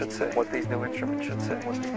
Should say, what these new instruments should say.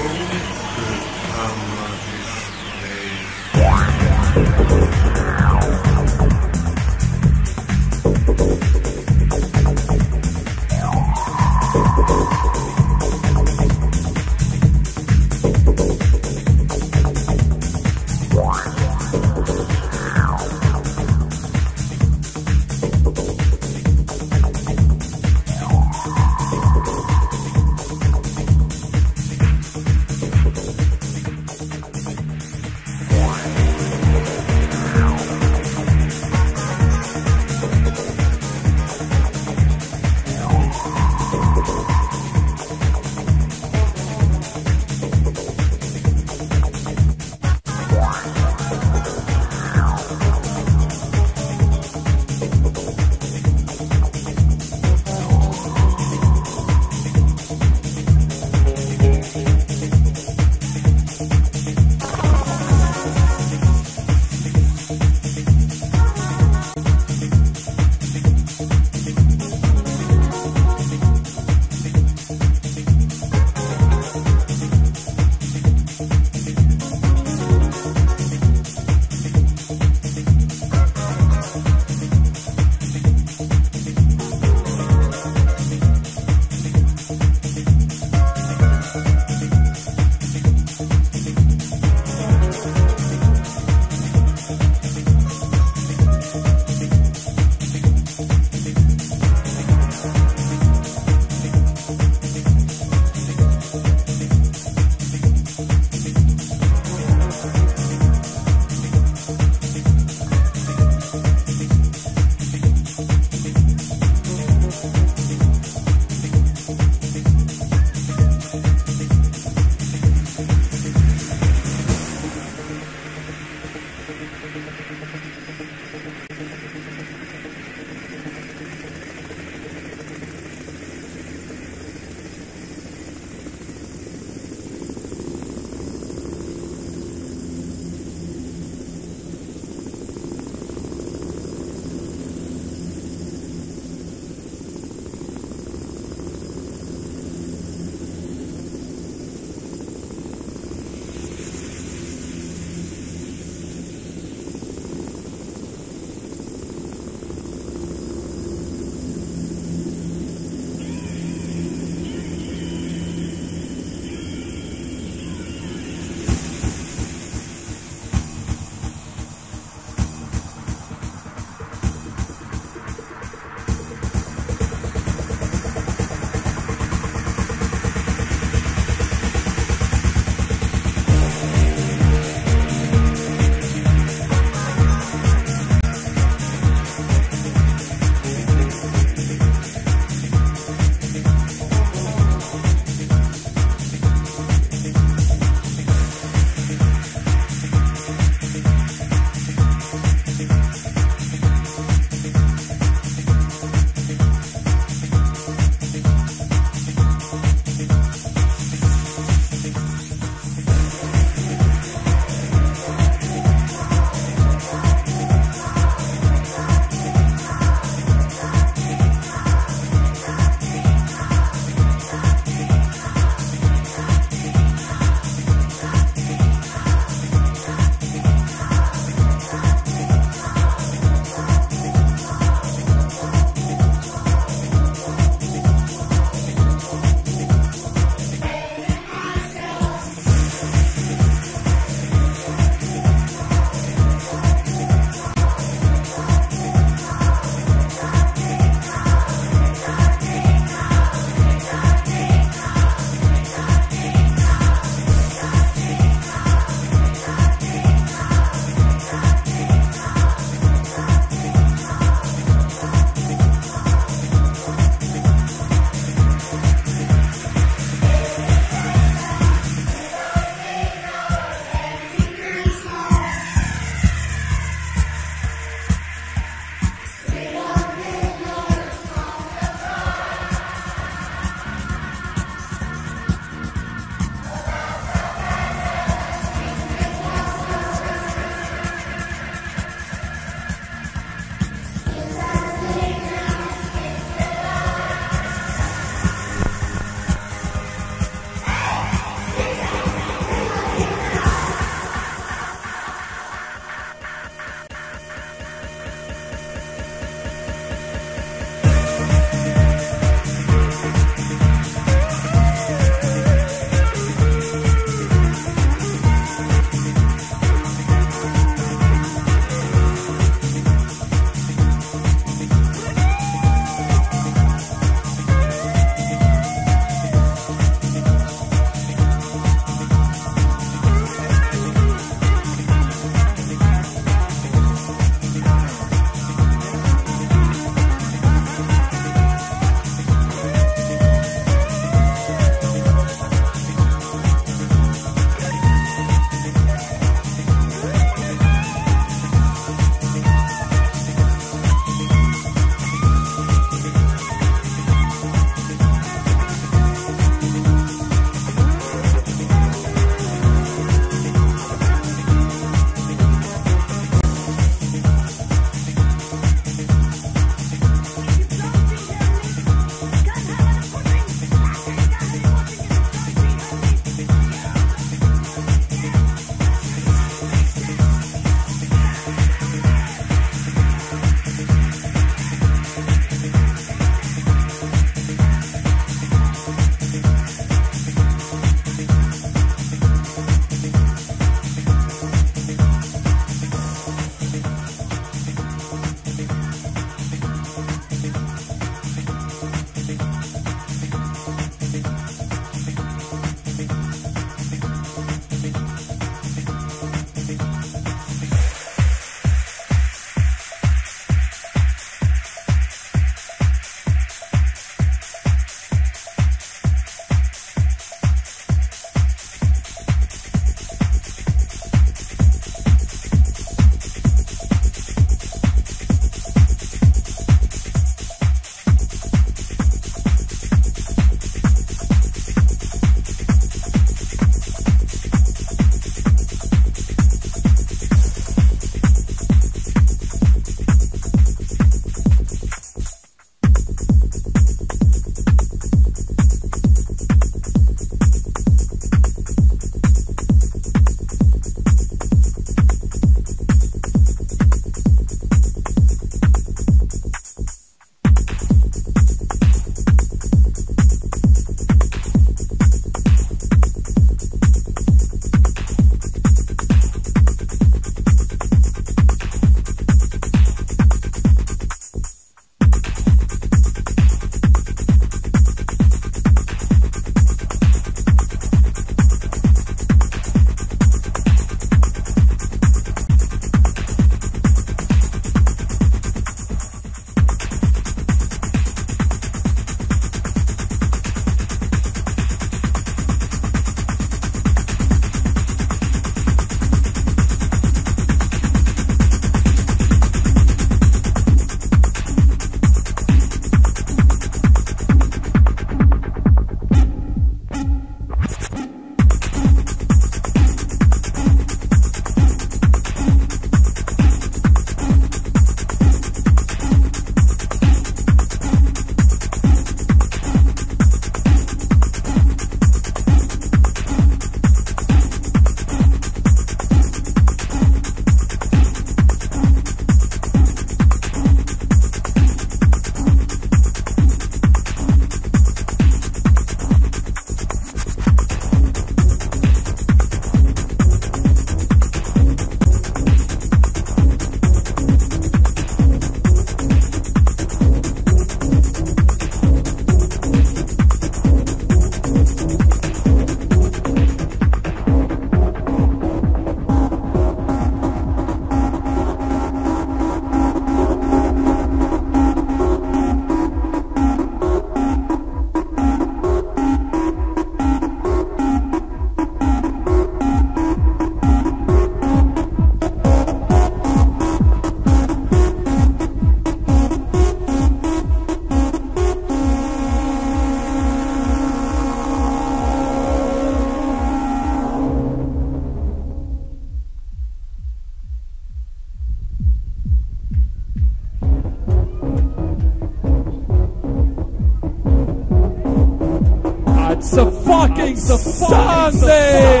Sunday.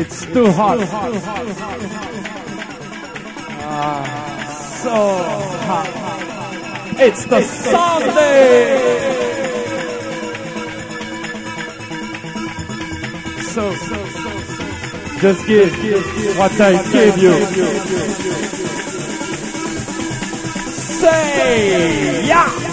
It's too hot. Ah, so hot. It's the Sunday. So, just give what I gave you. Say yeah.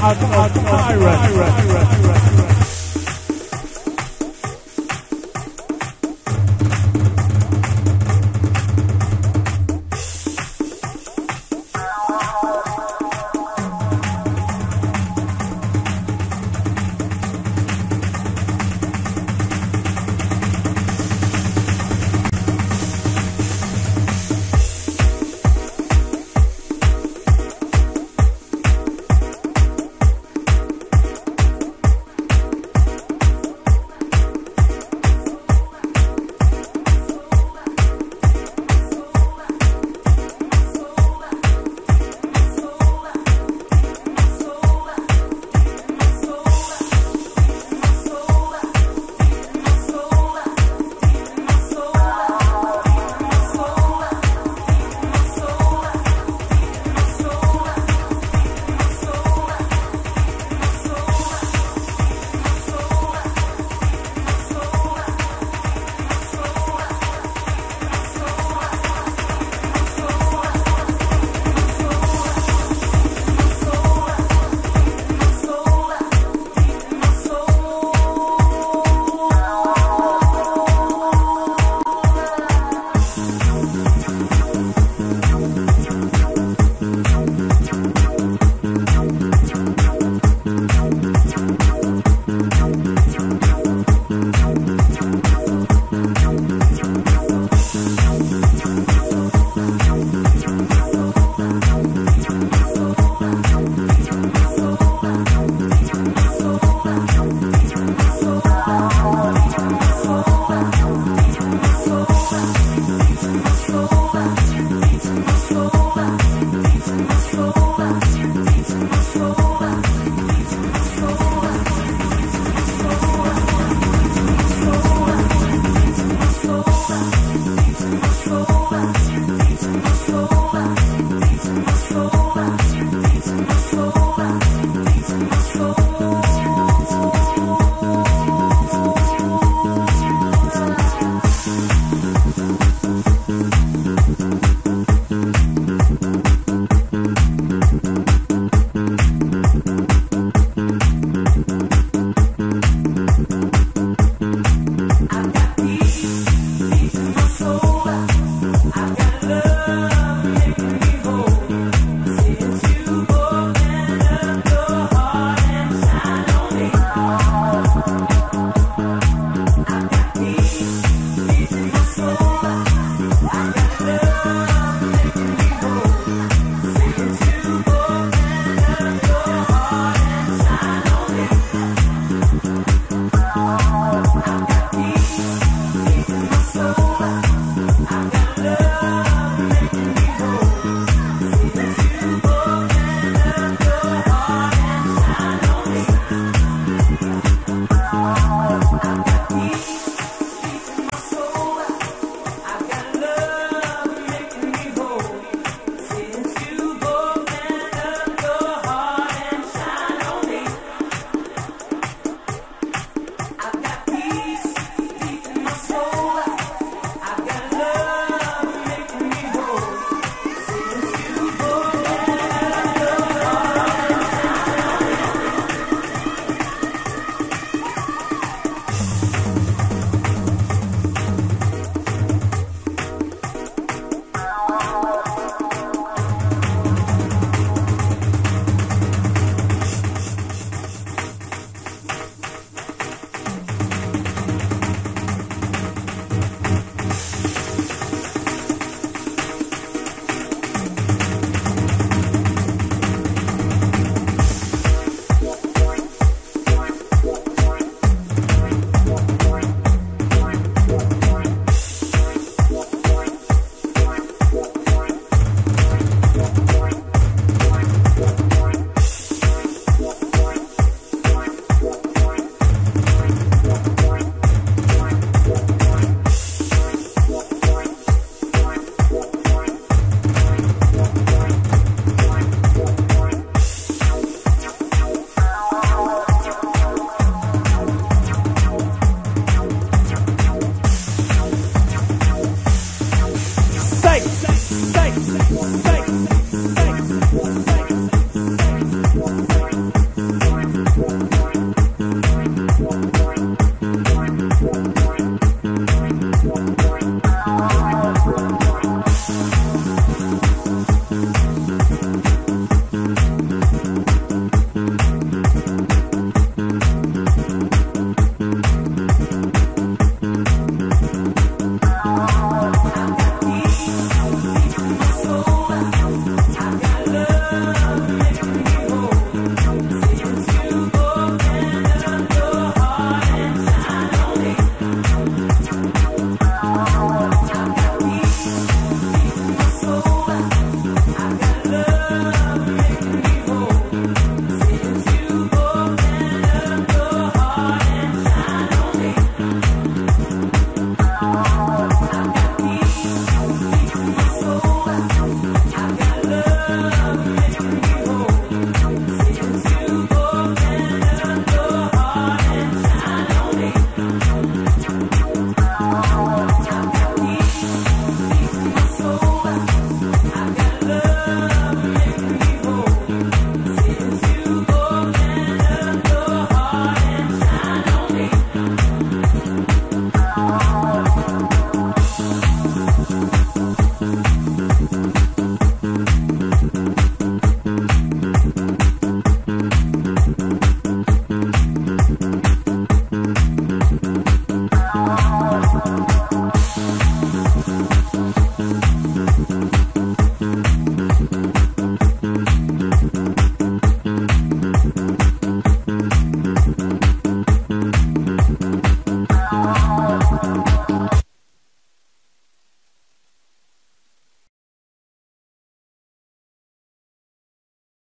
Fuck, fuck, I'm